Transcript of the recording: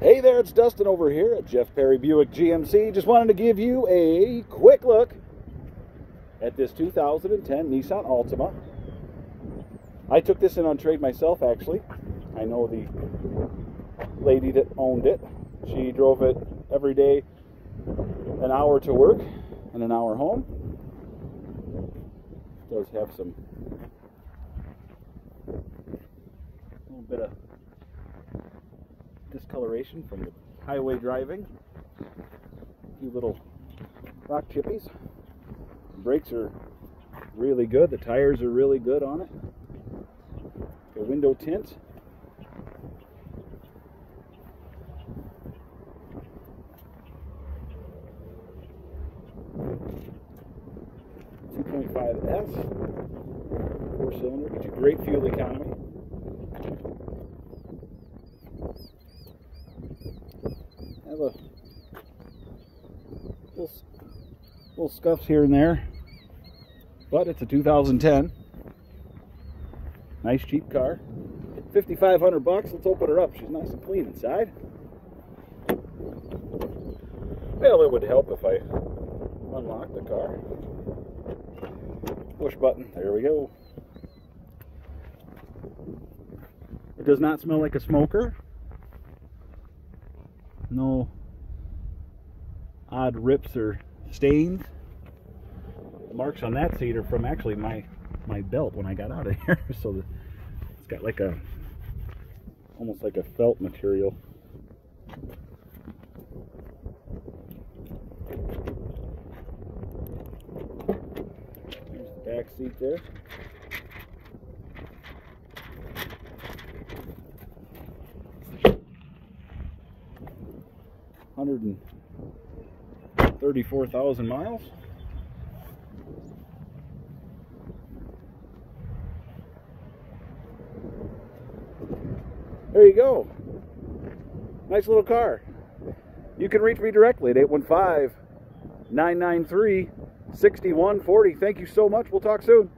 Hey there, it's Dustin over here at Jeff Perry Buick GMC. Just wanted to give you a quick look at this 2010 Nissan Altima. I took this in on trade myself, actually. I know the lady that owned it. She drove it every day, an hour to work and an hour home. It does have some little bit of discoloration from the highway driving. A few little rock chippies. The brakes are really good. The tires are really good on it. The window tint. Two point five S, four cylinder, gives you great fuel economy. A little, little scuffs here and there, but it's a 2010. Nice cheap car. 5,500 bucks. Let's open her up. She's nice and clean inside. Well, it would help if I unlock the car. Push button. There we go. It does not smell like a smoker no odd rips or stains. The marks on that seat are from actually my my belt when I got out of here. So the, it's got like a almost like a felt material. There's the back seat there. 134,000 miles. There you go. Nice little car. You can reach me directly at 815 993 6140. Thank you so much. We'll talk soon.